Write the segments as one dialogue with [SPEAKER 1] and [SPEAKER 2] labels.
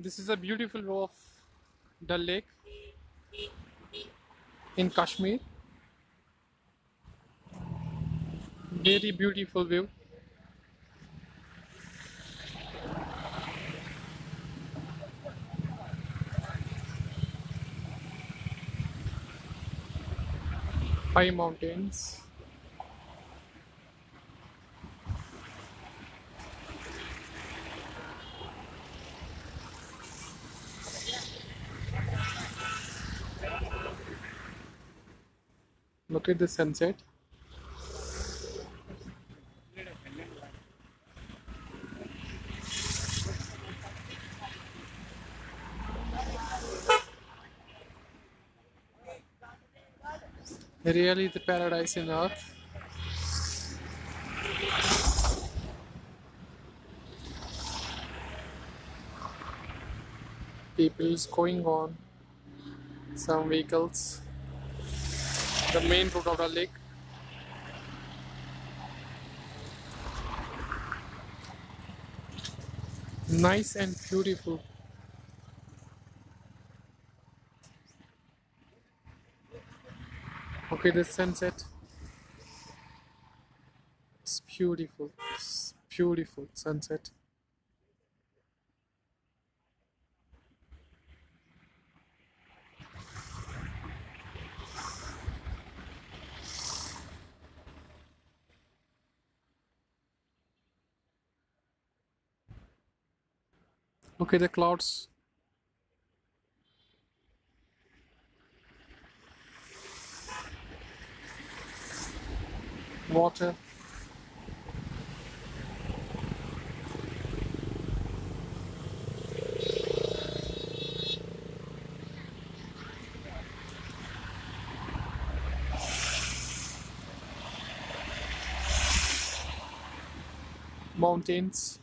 [SPEAKER 1] This is a beautiful view of Dal Lake in Kashmir. Very beautiful view. High mountains. Look at the sunset. Really the paradise in earth. People is going on. Some vehicles. The main road of the lake. Nice and beautiful. Okay, the sunset. It's beautiful. It's beautiful sunset. Okay, the clouds. Water. Mountains.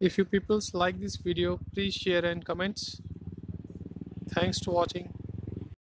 [SPEAKER 1] If you peoples like this video, please share and comment. Thanks for watching.